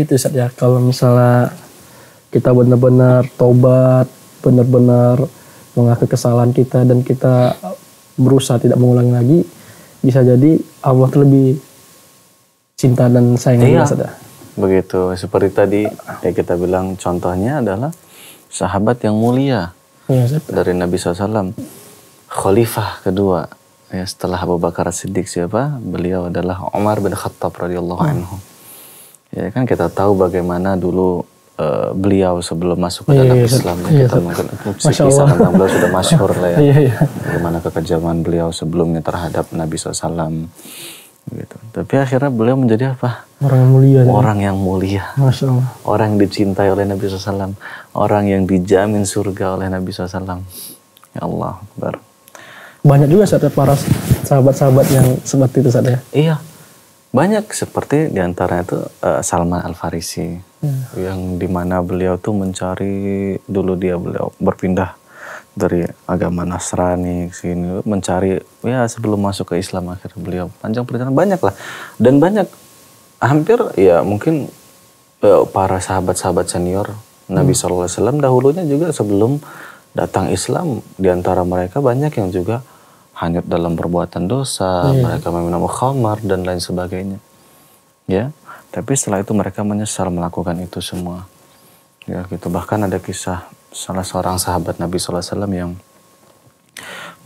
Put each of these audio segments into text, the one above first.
Gitu Ustaz ya, kalau misalnya kita benar-benar tobat, benar-benar mengakui kesalahan kita dan kita berusaha tidak mengulangi lagi, bisa jadi Allah lebih cinta dan sayang Iya. kita Ustaz ya. Begitu. Seperti tadi ya kita bilang contohnya adalah sahabat yang mulia Ustaz. dari Nabi SAW. Khalifah kedua ya setelah Abu Bakar Siddiq siapa? Beliau adalah Umar bin Khattab radhiyallahu anhu. Ya kan kita tahu bagaimana dulu eh, beliau sebelum masuk ke Iya, dalam iya, Islam ya, iya, kita Ustaz. mungkin kisah tentang beliau sudah masyhur lah ya. Iya, iya. Bagaimana kekejaman beliau sebelumnya terhadap Nabi SAW gitu. Tapi akhirnya beliau menjadi apa? Orang yang mulia. Orang yang mulia Masya Allah. orang yang dicintai oleh Nabi SAW, orang yang dijamin surga oleh Nabi SAW. Ya Allah, Akbar. Banyak juga Ustaz ya, para sahabat-sahabat yang seperti itu Ustaz ya. Iya, banyak seperti di antaranya itu eh, Salman Al Farisi, yang di mana beliau tuh mencari dulu dia beliau berpindah dari agama Nasrani ke sini mencari ya sebelum masuk ke Islam akhirnya beliau panjang perjalanan. Banyak lah. Dan banyak hampir ya mungkin eh, para sahabat-sahabat senior Nabi SAW dahulunya juga sebelum datang Islam di antara mereka banyak yang juga hanyut dalam perbuatan dosa mereka meminum khamar dan lain sebagainya. Ya tapi setelah itu mereka menyesal melakukan itu semua. Ya gitu. Bahkan ada kisah salah seorang sahabat Nabi SAW yang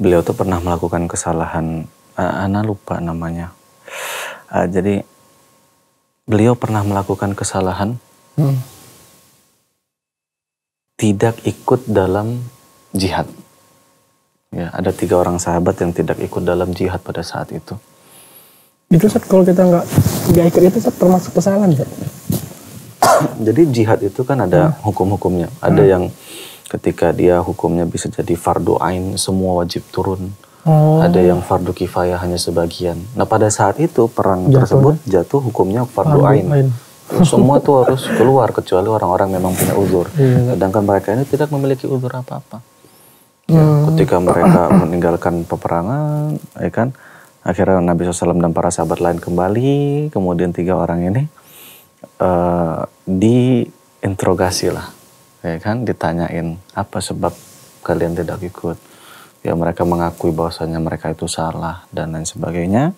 beliau tuh pernah melakukan kesalahan uh, Ana lupa namanya. Uh, jadi beliau pernah melakukan kesalahan Hmm. tidak ikut dalam jihad ya ada tiga orang sahabat yang tidak ikut dalam jihad pada saat itu Itu Ustaz kalau kita nggak nggak ikut itu Ustaz termasuk kesalahan Ustaz. jadi jihad itu kan ada hukum-hukumnya. Ada yang ketika dia hukumnya bisa jadi fardu ain, semua wajib turun. Oh. Ada yang fardu kifayah hanya sebagian. Nah pada saat itu perang Jatuhnya. tersebut jatuh hukumnya fardu Fardu ain. ain. Semua tuh harus keluar kecuali orang-orang memang punya uzur. Iya. Sedangkan mereka ini tidak memiliki uzur apa-apa. Hmm. Ya, ketika mereka meninggalkan peperangan, ya kan, akhirnya Nabi SAW dan para sahabat lain kembali, kemudian tiga orang ini eh diinterogasi lah, ya kan, ditanyain apa sebab kalian tidak ikut. Ya mereka mengakui bahwasanya mereka itu salah dan lain sebagainya.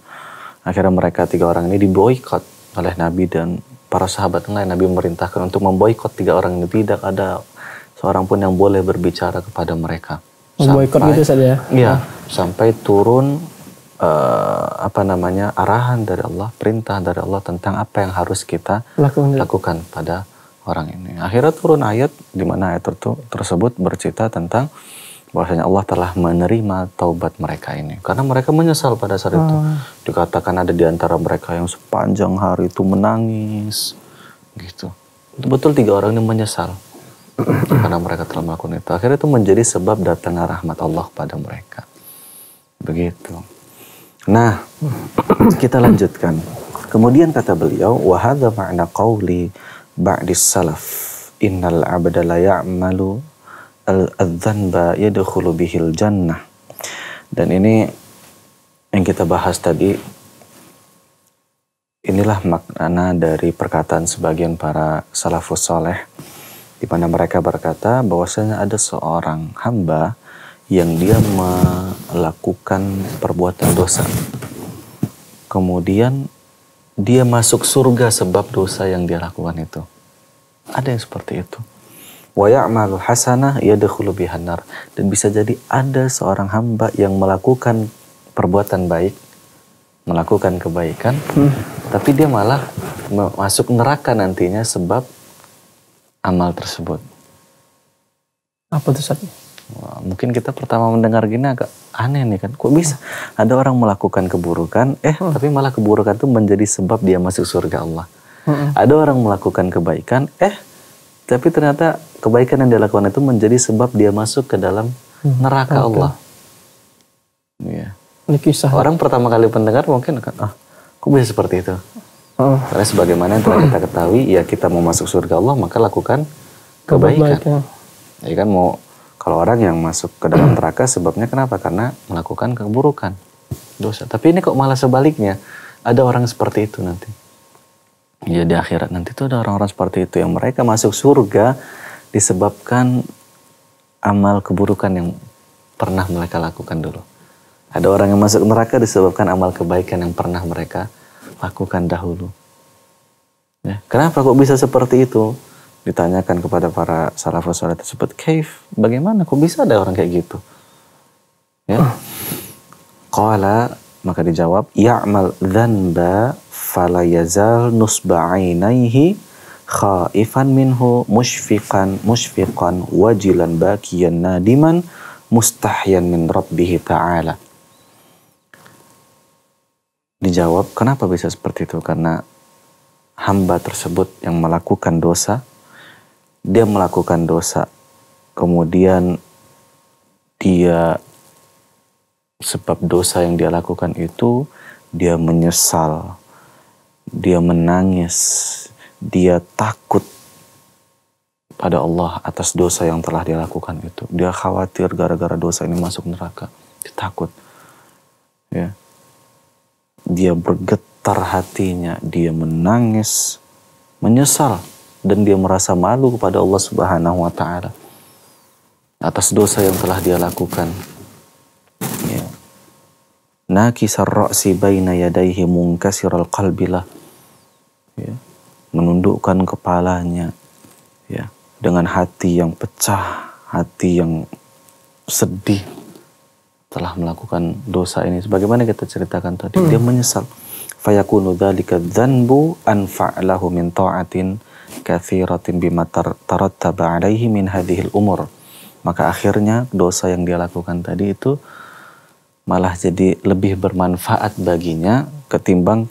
Akhirnya mereka tiga orang ini diboykot oleh Nabi dan para sahabat lain. Nabi memerintahkan untuk memboikot tiga orang ini tidak ada seorang pun yang boleh berbicara kepada mereka. Memboikot Sampai- gitu Ustaz ya. Iya, sampai turun eh, apa namanya arahan dari Allah, perintah dari Allah tentang apa yang harus kita Lakukan lakukan pada orang ini. Akhirnya turun ayat di mana ayat tersebut bercerita tentang bahwasanya Allah telah menerima taubat mereka ini karena mereka menyesal pada saat itu. Dikatakan ada di antara mereka yang sepanjang hari itu menangis gitu. Betul tiga orang ini menyesal karena mereka telah melakukan itu. Akhirnya itu menjadi sebab datangnya rahmat Allah pada mereka. Begitu. Nah, kita lanjutkan. Kemudian kata beliau, wa hadza ma'na qauli ba'dis salaf. Innal 'abda la ya'malu al-dzanba yadkhulu bihil jannah. Dan ini yang kita bahas tadi inilah makna dari perkataan sebagian para salafus soleh di mana mereka berkata bahwasanya ada seorang hamba yang dia melakukan perbuatan dosa. Kemudian dia masuk surga sebab dosa yang dia lakukan itu. Ada yang seperti itu. Wa ya'malu hasanah yadkhulu bihan nar. Dan bisa jadi ada seorang hamba yang melakukan perbuatan baik, melakukan kebaikan, tapi dia malah ma- masuk neraka nantinya sebab amal tersebut. Apa tuh Ustaz? Wah, mungkin kita pertama mendengar gini agak aneh nih kan. Kok bisa ada orang melakukan keburukan, eh tapi malah keburukan itu menjadi sebab dia masuk surga Allah. Ada orang melakukan kebaikan, eh tapi ternyata kebaikan yang dia lakukan itu menjadi sebab dia masuk ke dalam neraka Allah. Iya. Ini kisah. Orang pertama kali pendengar mungkin akan, ah, kok bisa seperti itu? Oh. Karena sebagaimana yang telah kita ketahui, ya kita mau masuk surga Allah maka lakukan kebaikan. baik, ya. Ya kan mau kalau orang yang masuk ke dalam neraka sebabnya kenapa? Karena melakukan keburukan, dosa. Tapi ini kok malah sebaliknya ada orang seperti itu nanti. Ya di akhirat nanti tuh ada orang-orang seperti itu yang mereka masuk surga disebabkan amal keburukan yang pernah mereka lakukan dulu. Ada orang yang masuk neraka disebabkan amal kebaikan yang pernah mereka lakukan dahulu. Ya, kenapa kok bisa seperti itu? Ditanyakan kepada para salafus saleh tersebut, "Kaif? Bagaimana kok bisa ada orang kayak gitu?" Ya. Qala maka dijawab, "Ya'mal dzanba fala yazal nusba ainaihi khaifan minhu mushfiqan mushfiqan wajilan bakiyan nadiman mustahyan min rabbih ta'ala." Dijawab, kenapa bisa seperti itu? Karena hamba tersebut yang melakukan dosa, dia melakukan dosa, kemudian dia sebab dosa yang dia lakukan itu dia menyesal, dia menangis, dia takut pada Allah atas dosa yang telah dia lakukan itu. Dia khawatir gara-gara dosa ini masuk neraka. Dia takut. Ya. Dia bergetar hatinya, dia menangis, menyesal dan dia merasa malu kepada Allah Subhanahu wa taala atas dosa yang telah dia lakukan. Nakisar ra'si baina yadaihi munkasiral qalbilah ya, menundukkan kepalanya ya dengan hati yang pecah hati yang sedih telah melakukan dosa ini sebagaimana kita ceritakan tadi hmm. dia menyesal fayakunu dzalika dzanbu anfa'lahu min ta'atin kathiratin bima tarattaba alaihi min hadhil umur maka akhirnya dosa yang dia lakukan tadi itu malah jadi lebih bermanfaat baginya ketimbang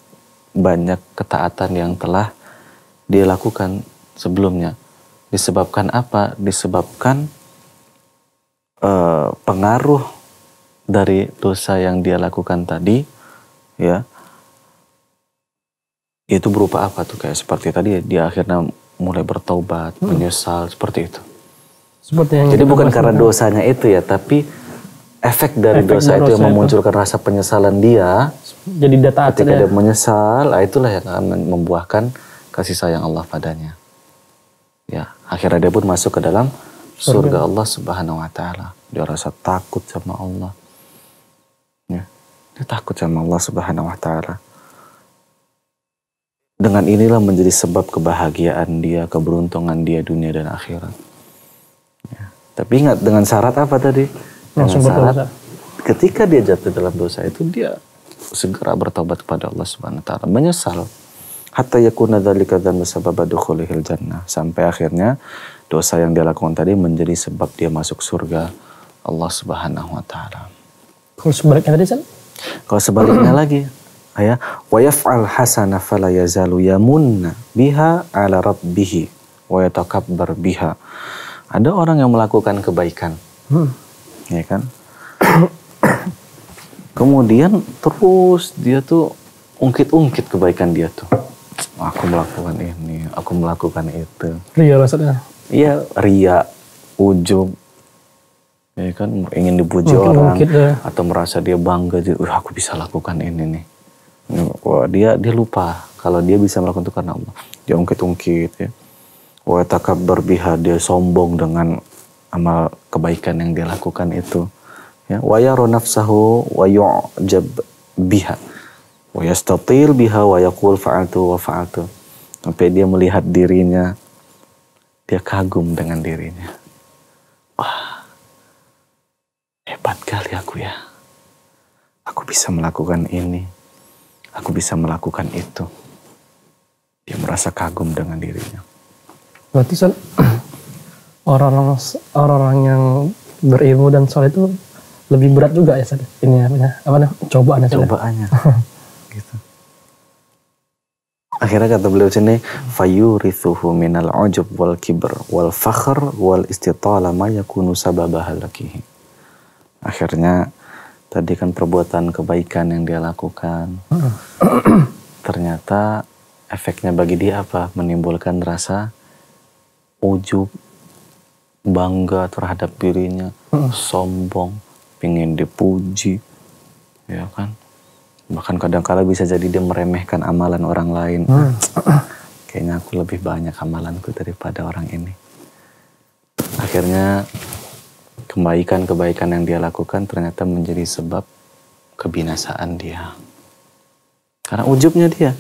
banyak ketaatan yang telah dia lakukan sebelumnya. Disebabkan apa? Disebabkan uh, pengaruh dari dosa yang dia lakukan tadi, ya. Itu berupa apa tuh kayak seperti tadi dia akhirnya mulai bertobat, hmm. menyesal seperti itu. Seperti yang Jadi bukan karena dosanya itu ya, tapi efek dari efek dosa, itu yang memunculkan itu. rasa penyesalan dia jadi data ketika ya. dia menyesal ah, itulah yang akan membuahkan kasih sayang Allah padanya ya akhirnya dia pun masuk ke dalam surga, surga Allah Subhanahu wa taala dia rasa takut sama Allah dia takut sama Allah Subhanahu wa taala dengan inilah menjadi sebab kebahagiaan dia, keberuntungan dia dunia dan akhirat. Ya. Tapi ingat dengan syarat apa tadi? langsung berdosa. Ketika dia jatuh dalam dosa itu dia segera bertobat kepada Allah Subhanahu wa taala, menyesal hatta yakuna dzalika dzanbu sababa dukhulihil jannah sampai akhirnya dosa yang dia lakukan tadi menjadi sebab dia masuk surga Allah Subhanahu wa taala. Kalau sebaliknya tadi San? Kalau sebaliknya lagi ya wa yaf'al hasana fala yazalu yamunna biha ala rabbih wa yatakabbar biha. Ada orang yang melakukan kebaikan. Hmm. Ya kan? Kemudian terus dia tuh ungkit-ungkit kebaikan dia tuh. Aku melakukan ini aku melakukan itu. Ria maksudnya? Iya ria ujub ya kan ingin dipuji Mungkin orang ya. atau merasa dia bangga jadi uh, aku bisa lakukan ini nih. Wah dia dia lupa kalau dia bisa melakukan itu karena Allah. Dia ungkit-ungkit ya. Wah takabbar biha dia sombong dengan amal kebaikan yang dia lakukan itu. Ya wa yara nafsahu wa yu'jab biha wa yastatil biha wa yaqul fa'altu wa fa'altu sampai dia melihat dirinya dia kagum dengan dirinya wah hebat kali aku ya. Aku bisa melakukan ini. Aku bisa melakukan itu. Dia merasa kagum dengan dirinya. Berarti orang-orang orang-orang yang berilmu dan soleh itu lebih berat juga ya Sad. ini ya apa nih cobaannya cobaannya. Gitu. Akhirnya kata beliau sini fayurithuhu minal ujub wal kibr wal fakhr wal istitala ma yakunu sababa halakihi akhirnya tadi kan perbuatan kebaikan yang dia lakukan ternyata efeknya bagi dia apa menimbulkan rasa ujub bangga terhadap dirinya, hmm. sombong, ingin dipuji, ya kan? Bahkan kadang-kala bisa jadi dia meremehkan amalan orang lain. Hmm. kayaknya aku lebih banyak amalanku daripada orang ini. Akhirnya kebaikan-kebaikan yang dia lakukan ternyata menjadi sebab kebinasaan dia. Karena ujubnya dia.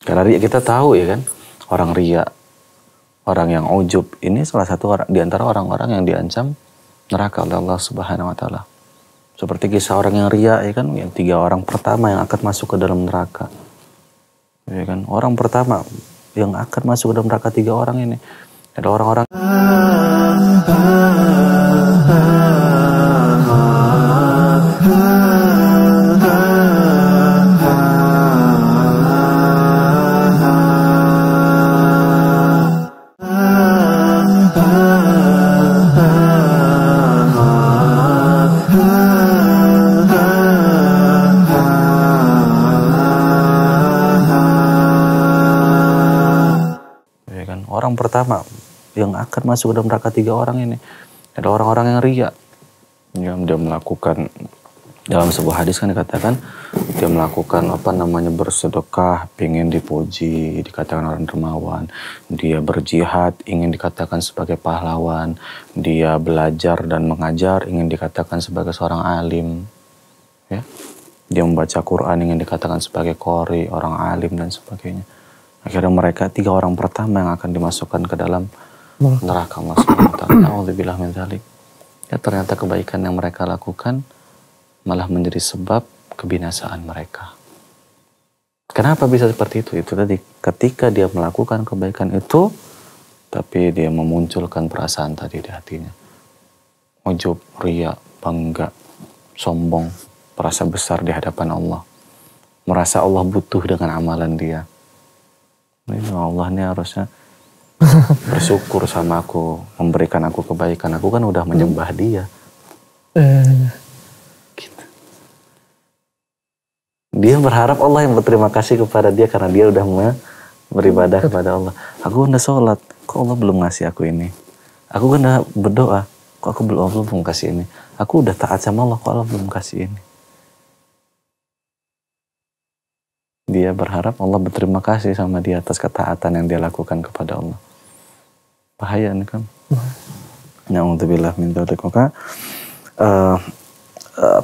Karena ria kita tahu ya kan, orang ria, orang yang ujub ini salah satu orang di antara orang-orang yang diancam neraka oleh Allah Subhanahu wa taala. Seperti kisah orang yang ria ya kan, yang tiga orang pertama yang akan masuk ke dalam neraka. Ya kan, orang pertama yang akan masuk ke dalam neraka tiga orang ini ada orang-orang pertama yang akan masuk ke dalam neraka tiga orang ini. Adalah orang-orang yang ria. Yang dia melakukan dalam sebuah hadis kan dikatakan dia melakukan apa namanya bersedekah ingin dipuji dikatakan orang dermawan. Dia berjihad ingin dikatakan sebagai pahlawan. Dia belajar dan mengajar ingin dikatakan sebagai seorang alim. Ya. Dia membaca Quran ingin dikatakan sebagai kori orang alim dan sebagainya Akhirnya mereka tiga orang pertama yang akan dimasukkan ke dalam neraka Allah SWT. Alhamdulillah min Ya ternyata kebaikan yang mereka lakukan malah menjadi sebab kebinasaan mereka. Kenapa bisa seperti itu? Itu tadi ketika dia melakukan kebaikan itu tapi dia memunculkan perasaan tadi di hatinya. Ujub, ria, bangga, sombong, merasa besar di hadapan Allah. Merasa Allah butuh dengan amalan dia ini Allah ini harusnya bersyukur sama aku, memberikan aku kebaikan. Aku kan udah menyembah dia. Gitu. Dia berharap Allah yang berterima kasih kepada dia karena dia udah beribadah kepada Allah. Aku udah sholat, kok Allah belum ngasih aku ini? Aku kan udah berdoa, kok aku belum Allah belum kasih ini? Aku udah taat sama Allah, kok Allah belum kasih ini? Dia berharap Allah berterima kasih sama dia atas ketaatan yang dia lakukan kepada Allah. Bahaya nih kan. Na'udzubillah min dzalik. Maka uh,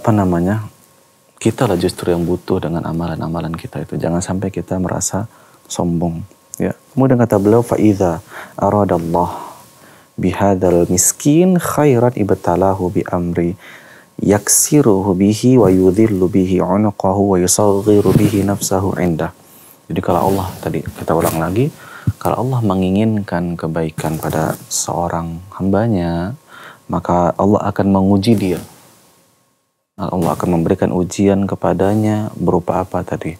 apa namanya? Kita lah justru yang butuh dengan amalan-amalan kita itu. Jangan sampai kita merasa sombong. Ya. Kemudian kata beliau faida aradallah bihadal miskin khairan ibtalahu bi amri yaksiruhu bihi wa yudhillu bihi unuqahu wa yusaghiru bihi. Jadi kalau Allah tadi kita ulang lagi, kalau Allah menginginkan kebaikan pada seorang hambanya, maka Allah akan menguji dia. Allah akan memberikan ujian kepadanya berupa apa tadi?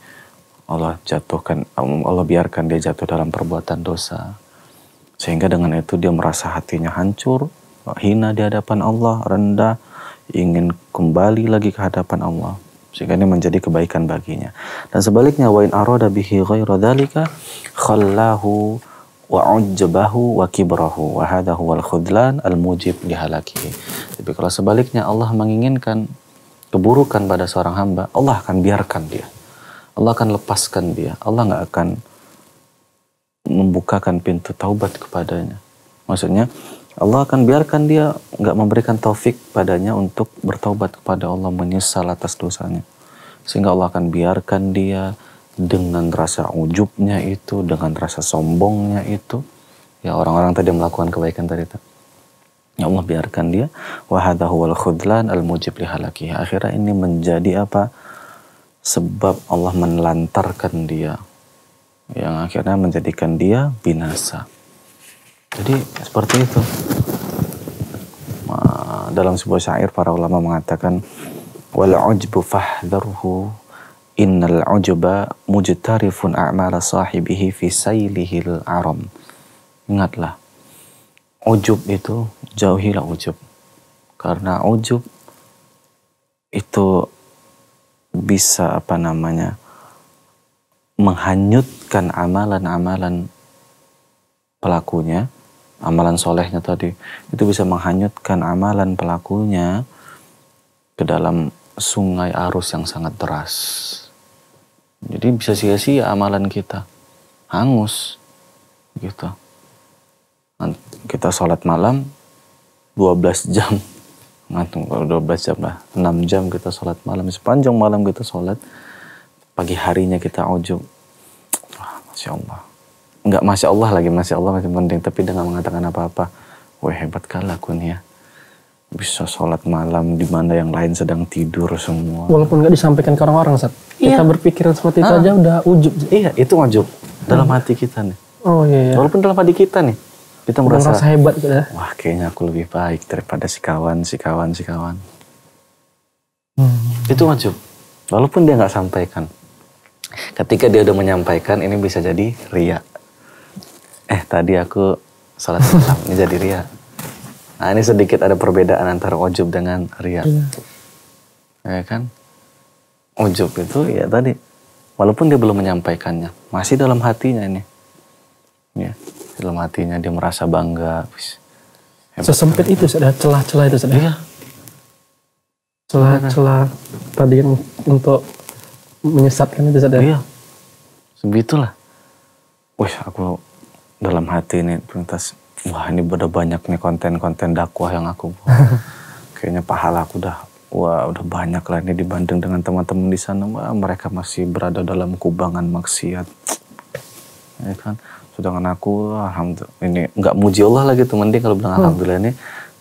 Allah jatuhkan, Allah biarkan dia jatuh dalam perbuatan dosa. Sehingga dengan itu dia merasa hatinya hancur, hina di hadapan Allah, rendah, ingin kembali lagi ke hadapan Allah sehingga ini menjadi kebaikan baginya. Dan sebaliknya wa in arada bihi ghaira dzalika khallahu wa ujbahu wa kibrahu wa hadha huwal khudlan al mujib li halakihi. Tapi kalau sebaliknya Allah menginginkan keburukan pada seorang hamba Allah akan biarkan dia. Allah akan lepaskan dia. Allah nggak akan membukakan pintu taubat kepadanya. Maksudnya Allah akan biarkan dia nggak memberikan taufik padanya untuk bertobat kepada Allah menyesal atas dosanya. Sehingga Allah akan biarkan dia dengan rasa ujubnya itu, dengan rasa sombongnya itu. Ya orang-orang tadi melakukan kebaikan tadi itu. Ya Allah biarkan dia. Wahadahu wal khudlan al mujib lihalaki. Akhirnya ini menjadi apa? Sebab Allah menelantarkan dia. Yang akhirnya menjadikan dia binasa. Jadi seperti itu. Dalam sebuah syair para ulama mengatakan wal ujbu fahdharhu innal ujba mujtarifun a'mala sahibihi fi saylihil aram. Ingatlah, ujub itu jauhilah ujub. Karena ujub itu bisa apa namanya menghanyutkan amalan-amalan pelakunya amalan solehnya tadi. Itu bisa menghanyutkan amalan pelakunya ke dalam sungai arus yang sangat deras. Jadi bisa sia-sia amalan kita. hangus. Gitu. Nan- kita sholat malam 12 jam. Ngantung kalau 12 jam lah. 6 jam kita sholat malam. Sepanjang malam kita sholat pagi harinya kita ujub Wah, masya Allah nggak masya Allah lagi masya Allah masih penting tapi dia nggak mengatakan apa-apa wah hebat kali aku nih ya bisa sholat malam di mana yang lain sedang tidur semua Walaupun nggak disampaikan ke orang-orang. Kita Iya. berpikiran seperti itu Ah. aja udah ujub. iya itu ujub dalam hati kita nih Oh iya, iya. walaupun dalam hati kita nih kita Udah merasa merasa hebat gitu ya. wah kayaknya aku lebih baik daripada si kawan si kawan si kawan Hmm. itu wajib walaupun dia nggak sampaikan ketika dia udah menyampaikan ini bisa jadi ria eh tadi aku sholat malam ini jadi ria nah ini sedikit ada perbedaan antara ujub dengan ria Iya. ya kan ujub itu ya tadi walaupun dia belum menyampaikannya masih dalam hatinya ini ya dalam hatinya dia merasa bangga hebat. Sesempit itu, ya. Celah-celah itu, ya. iya Celah-celah tadi yang untuk menyesatkan itu, ya. Iya. Sebegitulah. Wih, aku dalam hati ini pintas. Wah, ini udah banyak nih konten-konten dakwah yang aku buat. Kayaknya pahala aku udah wah udah banyak lah ini dibanding dengan teman-teman di sana. Wah, mereka masih berada dalam kubangan maksiat. Ya kan? Sedangkan aku alhamdulillah ini nggak muji Allah lagi tuh mending kalau bilang alhamdulillah ini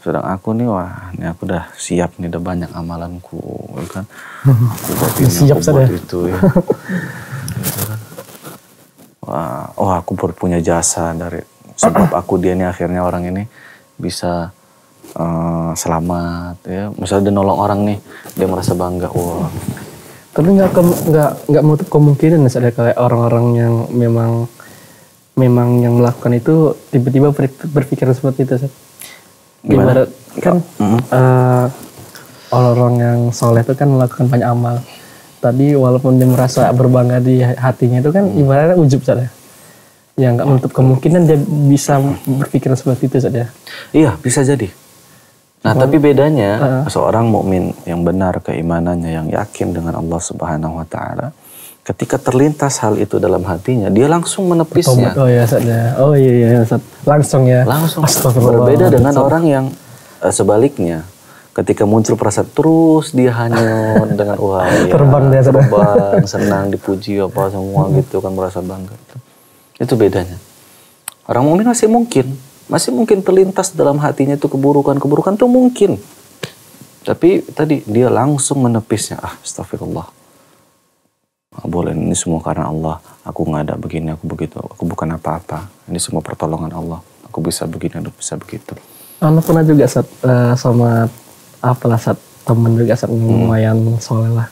sedang aku nih wah ini aku udah siap nih udah banyak amalanku ya kan aku buat ini Siap aku buat sudah. itu ya Wah, oh aku punya jasa dari sebab aku dia nih akhirnya orang ini bisa eh, selamat ya. Misalnya dia nolong orang nih, dia merasa bangga. Wah, Tapi nggak nggak nggak menutup kemungkinan ya, kayak orang-orang yang memang memang yang melakukan itu tiba-tiba ber- berpikiran seperti itu. Sat. Gimana? Ibarat kan Mm-mm. eh, orang-orang yang soleh itu kan melakukan banyak amal. Tadi walaupun dia merasa berbangga di hatinya itu kan ibaratnya ujub saja. Yang nggak menutup kemungkinan dia bisa berpikiran seperti itu saja. iya bisa jadi. Nah tapi bedanya seorang mukmin yang benar keimanannya, yang yakin dengan Allah Subhanahu Wa Taala, ketika terlintas hal itu dalam hatinya, dia langsung menepisnya. Oh ya saja. Oh iya iya. Langsung ya. langsung berbeda dengan orang yang eh, sebaliknya ketika muncul perasaan terus dia hanyut dengan wah iya, Terbang dia, terbang senang dipuji apa semua gitu kan merasa bangga itu itu bedanya. Orang mukmin masih mungkin masih mungkin terlintas dalam hatinya itu keburukan. Keburukan tuh mungkin. Tapi tadi dia langsung menepisnya ah astagfirullah. Nggak boleh ini semua karena Allah. Aku nggak ada begini aku begitu. Aku bukan apa-apa. Ini semua pertolongan Allah. Aku bisa begini aku bisa begitu. Anda pernah juga saat eh, sama apalah saat temen juga saat lumayan soleh lah.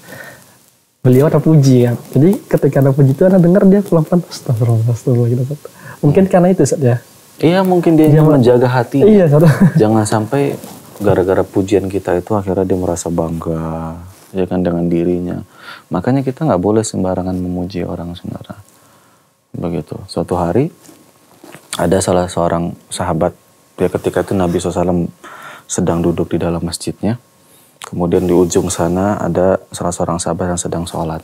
Beliau ada puji ya. Jadi ketika ada puji itu Anda dengar dia pelan-pelan astagfirullah, astagfirullah gitu. Sat. Mungkin karena itu saat ya. iya mungkin dia ingin menjaga hati Iya Sat. jangan sampai gara-gara pujian kita itu akhirnya dia merasa bangga ya kan dengan dirinya makanya kita nggak boleh sembarangan memuji orang sebenarnya begitu suatu hari ada salah seorang sahabat dia ketika itu Nabi SAW sedang duduk di dalam masjidnya. Kemudian di ujung sana ada salah seorang sahabat yang sedang sholat.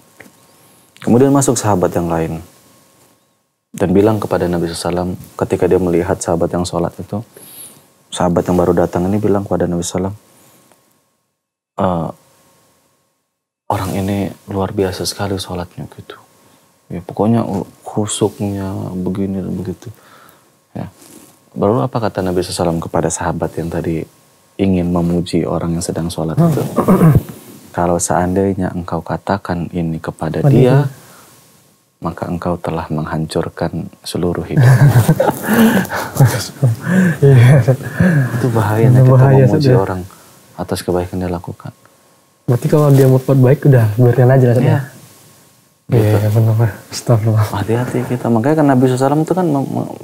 Kemudian masuk sahabat yang lain dan bilang kepada Nabi SAW ketika dia melihat sahabat yang sholat itu sahabat yang baru datang ini bilang kepada Nabi SAW "Eh, orang ini luar biasa sekali sholatnya gitu. Ya pokoknya khusuknya begini dan begitu. Ya. Baru apa kata Nabi SAW kepada sahabat yang tadi ingin memuji orang yang sedang sholat itu kalau seandainya engkau katakan ini kepada dia maka engkau telah menghancurkan seluruh hidup Iya. itu bahayanya kita Bahaya memuji sudah. orang atas kebaikan dia lakukan Berarti kalau dia mau buat baik udah biarkan aja Sat, ya. Iya. Iya benar. Astagfirullah. hati-hati kita makanya kan Nabi SAW itu kan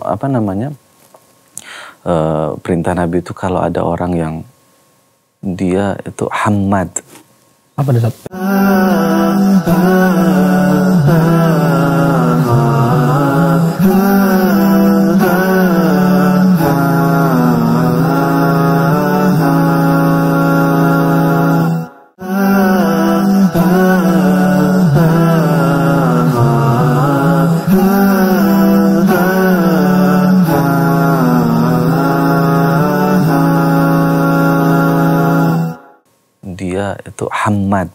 apa namanya eh, perintah Nabi itu kalau ada orang yang dia itu hamad. Apa tuh Hamad.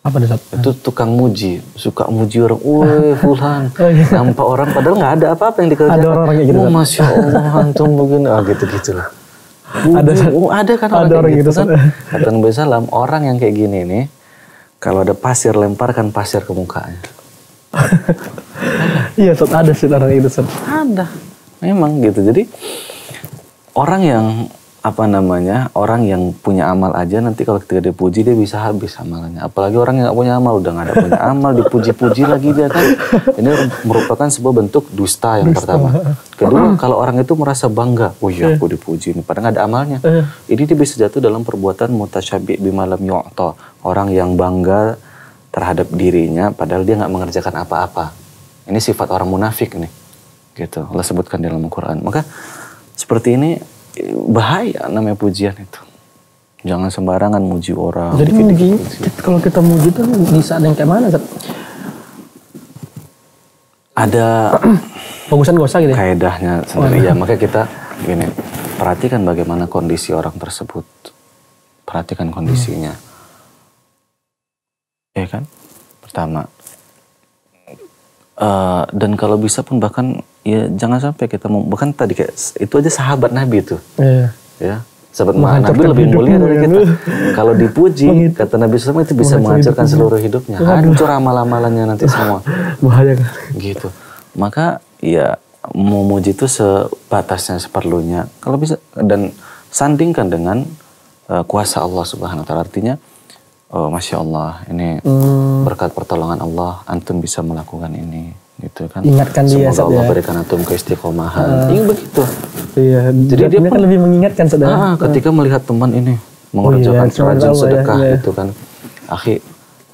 Apa Ustaz? Itu tukang muji, suka muji orang. Woi, fulan. Oh, iya. Nampak orang padahal nggak ada apa-apa yang dikerjakan. Ada orang kayak gitu, Oh, masya Allah, antum begini. Ah, gitu-gitu lah. Ada. Oh, ada kan Ada orang, orang kayak gitu, gitu, kan. Kata Nabi Sallam, orang yang kayak gini nih, kalau ada pasir lemparkan pasir ke mukanya. Iya ada sih orang itu. Ada. Memang gitu. Jadi orang yang apa namanya orang yang punya amal aja nanti kalau ketika dipuji dia bisa habis amalannya apalagi orang yang nggak punya amal udah nggak ada punya amal dipuji-puji lagi dia kan. Ini merupakan sebuah bentuk dusta yang pertama. Kedua kalau orang itu merasa bangga oh iya aku dipuji nih padahal nggak ada amalnya. Eh. ini dia bisa jatuh dalam perbuatan mutasyabi bimalam yu'ta. Orang yang bangga terhadap dirinya padahal dia nggak mengerjakan apa-apa. Ini sifat orang munafik nih gitu. Allah sebutkan dalam Al-Quran. Maka seperti ini eh, bahaya namanya pujian itu. Jangan sembarangan muji orang Jadi muji, kalau kita muji tuh di saat yang kayak mana Ustaz? ada Bagusan gak usah gitu ya? kaedahnya sendiri ya maka kita gini perhatikan bagaimana kondisi orang tersebut. Perhatikan kondisinya. Ya kan? Pertama Eh, dan kalau bisa pun bahkan ya jangan sampai kita mau bahkan tadi kayak itu aja sahabat Nabi tuh. Iya. ya sahabat Nabi lebih mulia dari ya. kita. Kalau dipuji Mengit- kata Nabi SAW itu bisa Menghancur menghancurkan seluruh hidupnya. Hancur amal-amalannya nanti semua. Bahaya kan? gitu. Maka ya memuji itu sebatasnya seperlunya. Kalau bisa dan sandingkan dengan eh, kuasa Allah Subhanahu Wa Taala. Artinya oh masya Allah ini Hmm, berkat pertolongan Allah antum bisa melakukan ini gitu kan Ingatkan dia, semoga Allah ya. berikan antum keistiqomahan ini begitu iya. Jadi dia kan lebih mengingatkan saudara. Ah, ketika melihat teman ini mengerjakan iya, subhanallah, rajin ya, sedekah iya. gitu kan. Akhi,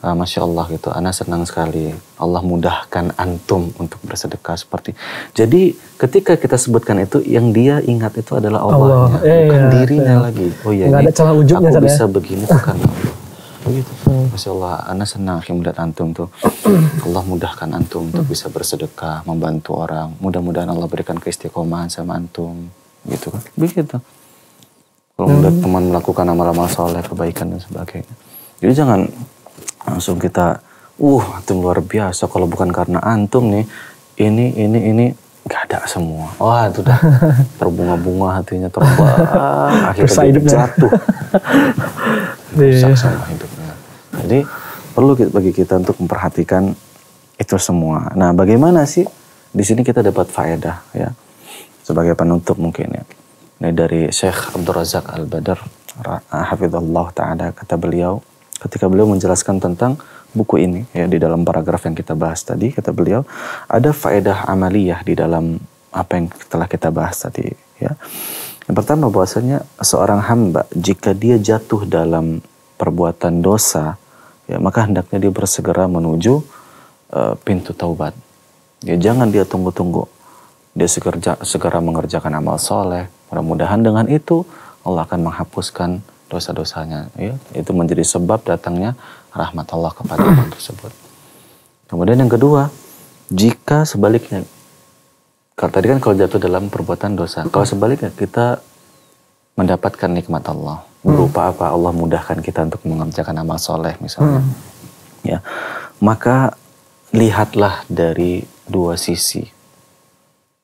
ah, Masya Allah gitu, Ana senang sekali. Allah mudahkan antum untuk bersedekah seperti. Jadi ketika kita sebutkan itu, yang dia ingat itu adalah Allah, Allahnya, iya, bukan iya, dirinya iya. lagi. Oh iya, Nggak ini ada celah ujubnya, aku ya. bisa begini Allah. Begitu. Hmm. Masya Allah, Ana senang akhi melihat antum tuh. Allah mudahkan antum untuk bisa bersedekah, membantu orang. Mudah-mudahan Allah berikan keistiqomahan sama antum. Gitu kan. Begitu. Kalau melihat teman melakukan amal-amal soleh, kebaikan dan sebagainya. Jadi jangan langsung kita, uh, antum luar biasa. Kalau bukan karena antum nih, ini, ini, ini, gak ada semua. Wah, itu udah terbunga-bunga hatinya, terbang. Akhirnya jatuh. Iya. Rusak sama hidupnya. Jadi perlu bagi kita untuk memperhatikan itu semua. Nah, bagaimana sih di sini kita dapat faedah ya sebagai penutup mungkin ya. Ini dari Syekh Abdul Razak Al Badar, hafizallah taala kata beliau ketika beliau menjelaskan tentang buku ini ya di dalam paragraf yang kita bahas tadi kata beliau ada faedah amaliyah di dalam apa yang telah kita bahas tadi ya. Yang pertama bahwasanya seorang hamba jika dia jatuh dalam perbuatan dosa ya maka hendaknya dia bersegera menuju eh, pintu taubat. Ya jangan dia tunggu-tunggu. Dia segera segera mengerjakan amal soleh. Mudah-mudahan dengan itu Allah akan menghapuskan dosa-dosanya. Ya, itu menjadi sebab datangnya rahmat Allah kepada orang tersebut. Kemudian yang kedua, jika sebaliknya, kalau tadi kan kalau jatuh dalam perbuatan dosa, kalau sebaliknya kita mendapatkan nikmat Allah berupa apa? Allah mudahkan kita untuk mengerjakan amal soleh misalnya, ya, maka lihatlah dari dua sisi,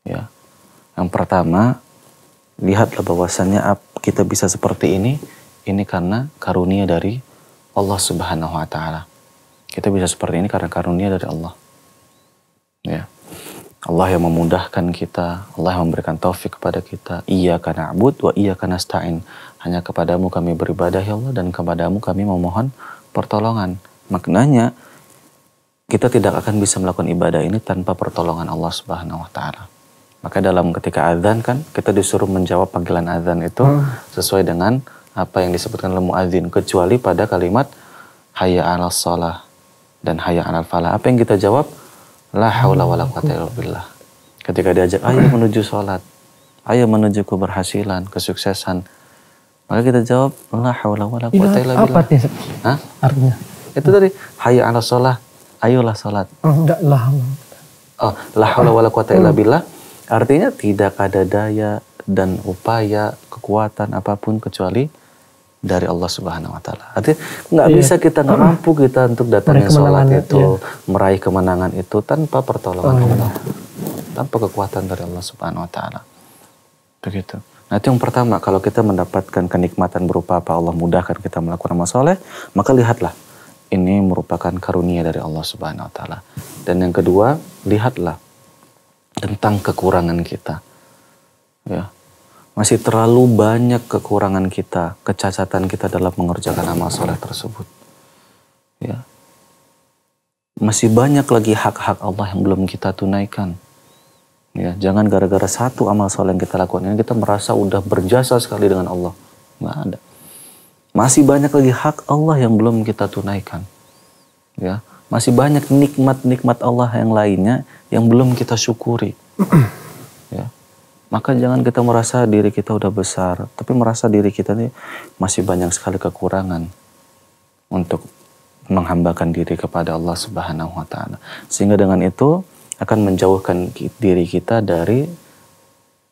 ya. Yang pertama, lihatlah bahwasannya kita bisa seperti ini, ini karena karunia dari Allah Subhanahu Wa Taala. Kita bisa seperti ini karena karunia dari Allah. Ya. Allah yang memudahkan kita, Allah yang memberikan taufik kepada kita. Iya karena abud wa iya karena stain. Hanya kepadamu kami beribadah ya Allah dan kepadamu kami memohon pertolongan. Maknanya kita tidak akan bisa melakukan ibadah ini tanpa pertolongan Allah Subhanahu wa taala. Maka dalam ketika azan kan kita disuruh menjawab panggilan azan itu sesuai dengan apa yang disebutkan oleh muadzin kecuali pada kalimat hayya 'alas shalah dan hayya 'alal falah. Apa yang kita jawab? La haula wala quwata illa billah. Ketika diajak ayo menuju sholat, ayo menuju keberhasilan, kesuksesan, maka kita jawab la haula wala quwata illa Iya, apa billah. nih Hah? artinya? Itu dari hayya 'alas shalah, ayolah sholat. Oh, enggak lah. Oh, la haula wala quwata illa billah artinya tidak ada daya dan upaya kekuatan apa pun kecuali dari Allah Subhanahu wa taala. Artinya nggak iya. bisa kita nggak mampu kita untuk datangin sholat itu, iya. meraih kemenangan itu tanpa pertolongan oh, iya. Allah. Tanpa kekuatan dari Allah Subhanahu wa taala. Begitu. Nah itu yang pertama, kalau kita mendapatkan kenikmatan berupa apa Allah mudahkan kita melakukan amal soleh, maka lihatlah ini merupakan karunia dari Allah Subhanahu Wa Taala. Dan yang kedua, lihatlah tentang kekurangan kita. Ya, masih terlalu banyak kekurangan kita, kecacatan kita dalam mengerjakan amal soleh tersebut. Ya, masih banyak lagi hak-hak Allah yang belum kita tunaikan. Ya, jangan gara-gara satu amal soleh yang kita lakukan ini kita merasa udah berjasa sekali dengan Allah. Nggak ada. Masih banyak lagi hak Allah yang belum kita tunaikan. Ya, masih banyak nikmat-nikmat Allah yang lainnya yang belum kita syukuri. ya. Maka jangan kita merasa diri kita udah besar, tapi merasa diri kita ini masih banyak sekali kekurangan untuk menghambakan diri kepada Allah Subhanahu wa taala. Sehingga dengan itu akan menjauhkan diri kita dari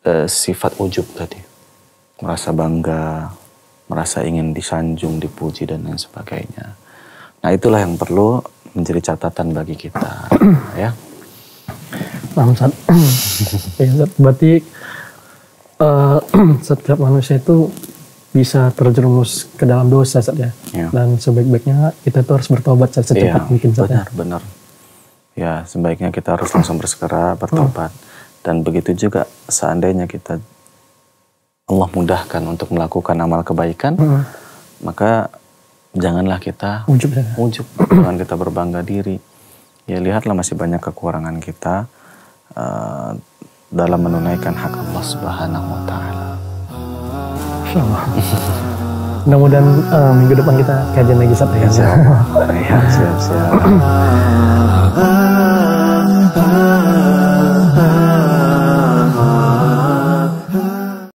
uh, sifat ujub tadi. Merasa bangga, merasa ingin disanjung, dipuji dan lain sebagainya. Nah, itulah yang perlu menjadi catatan bagi kita, ya. Paham, ya, Berarti uh, setiap manusia itu bisa terjerumus ke dalam dosa, Sat, ya. ya. Dan sebaik-baiknya kita tuh harus bertobat secepat ya, mungkin, Sat, ya. Benar, benar ya sebaiknya kita harus langsung bersekera bertobat. Dan begitu juga seandainya kita Allah mudahkan untuk melakukan amal kebaikan, hmm. maka janganlah kita ujub, ujub jangan kita berbangga diri. Ya lihatlah masih banyak kekurangan kita uh, dalam menunaikan hak Allah Subhanahu Wa Taala. Mudah-mudahan uh, minggu depan kita kajian lagi satu ya. Siap, siap. siap.